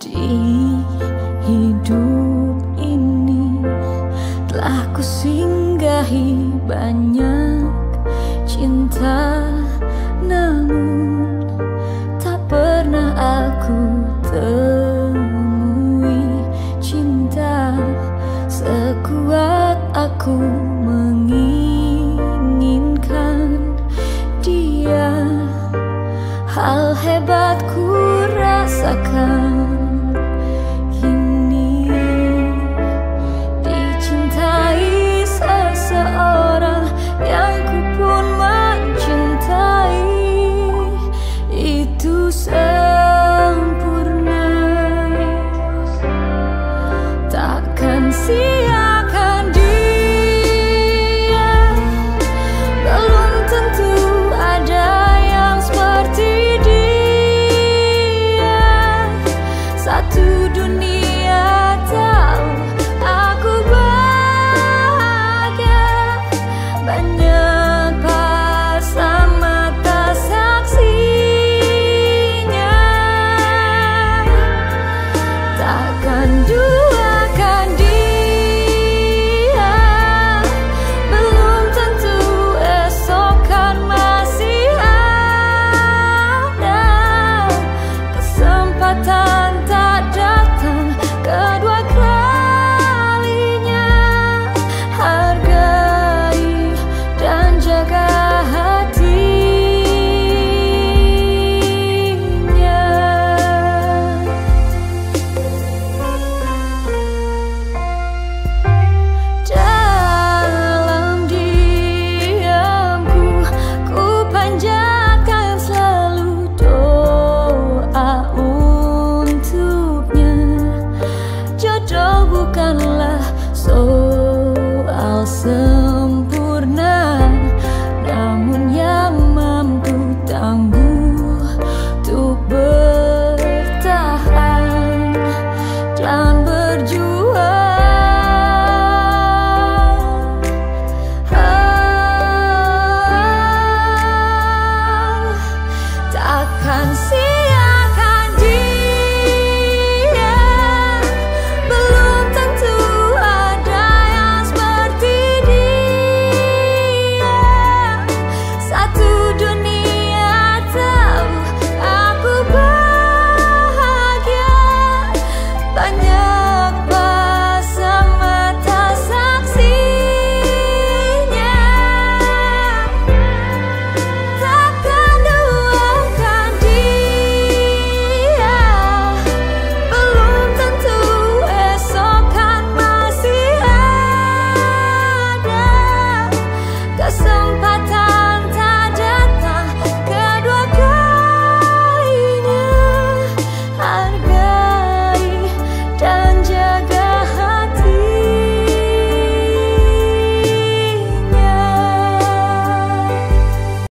Di hidup ini. Telah kusinggahi banyak cinta Namun tak pernah aku temui cinta Sekuat aku menginginkan dia. Hal hebat ku rasakan sempurna. Takkan sia